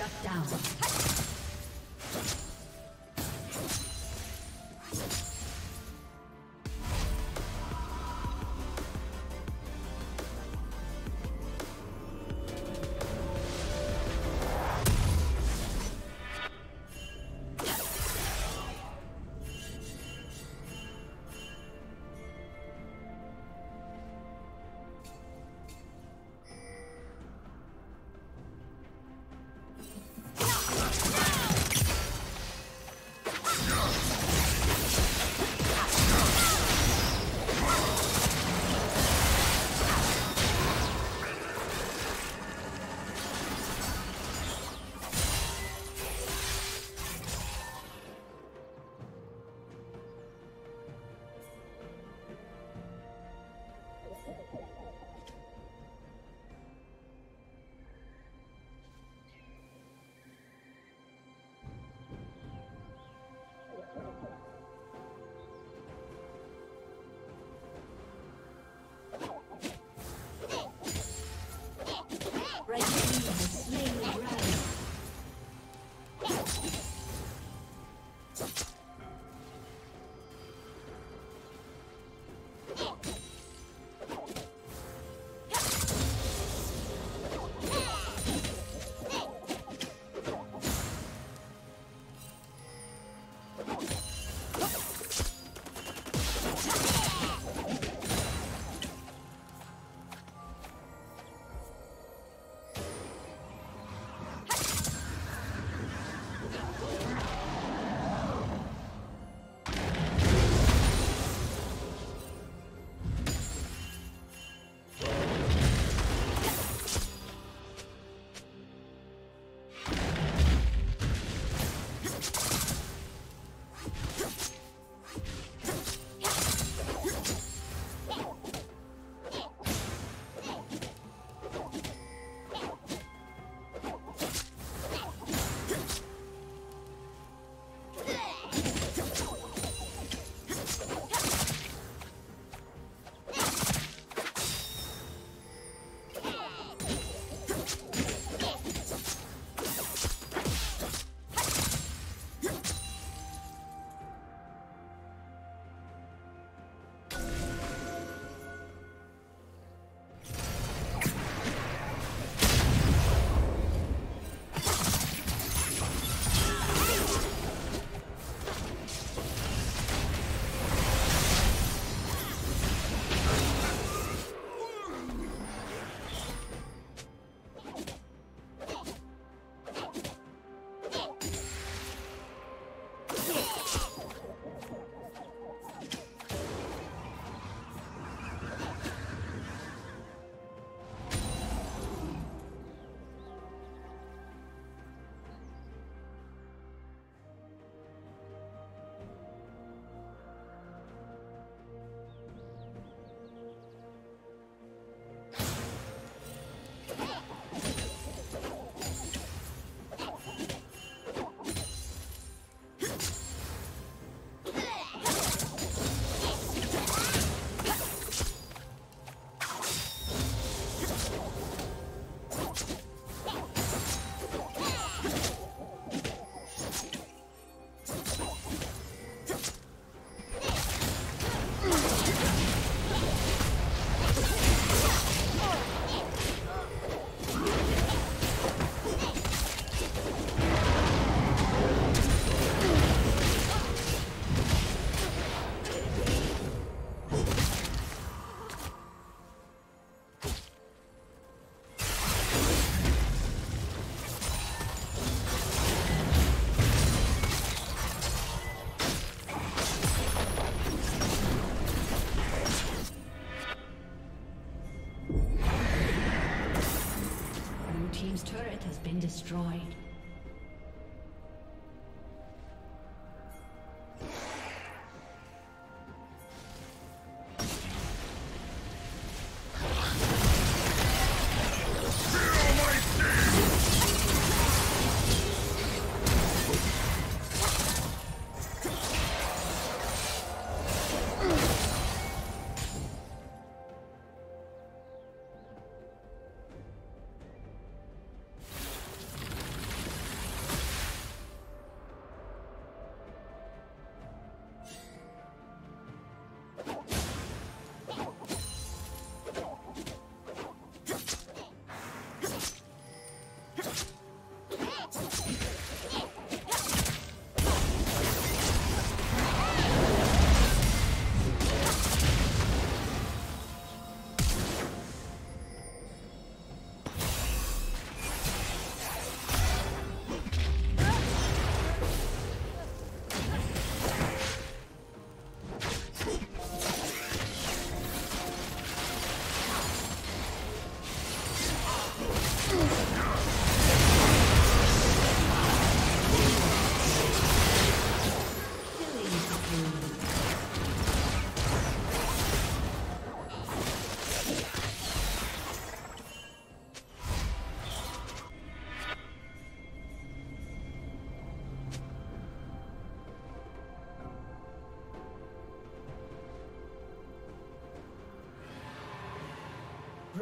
Shut down. Destroyed.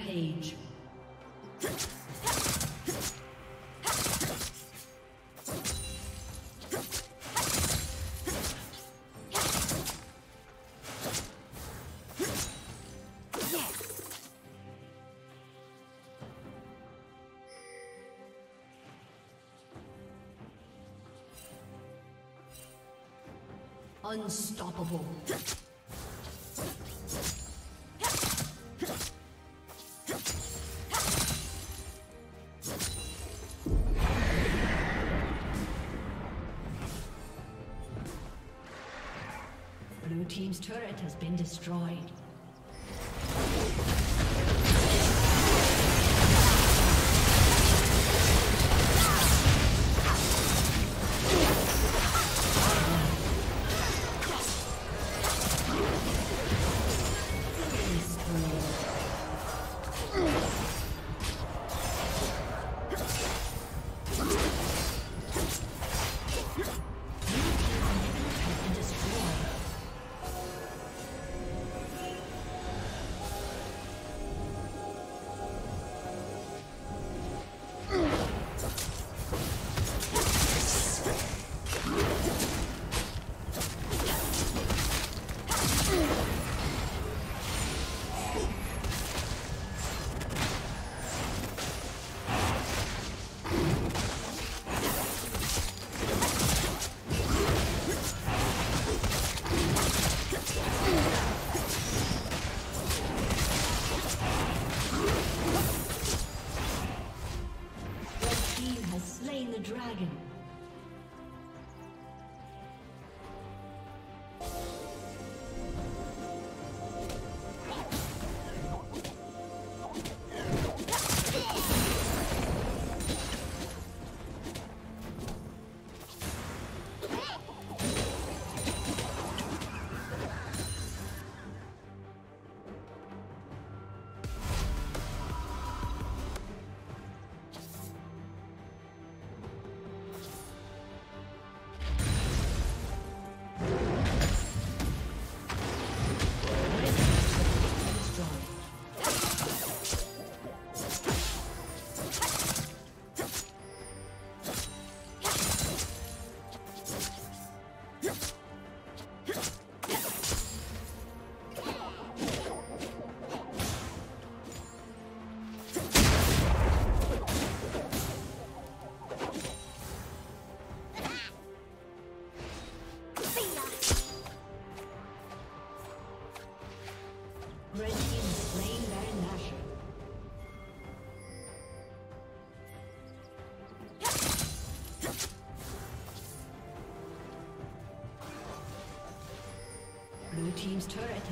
Rampage. Unstoppable. Been destroyed.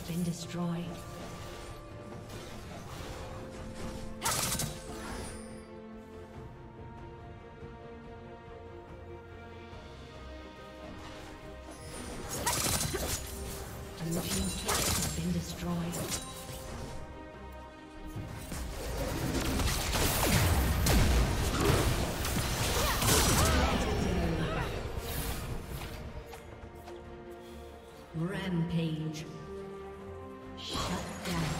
Has been destroyed. Has been destroyed. Rampage. Blue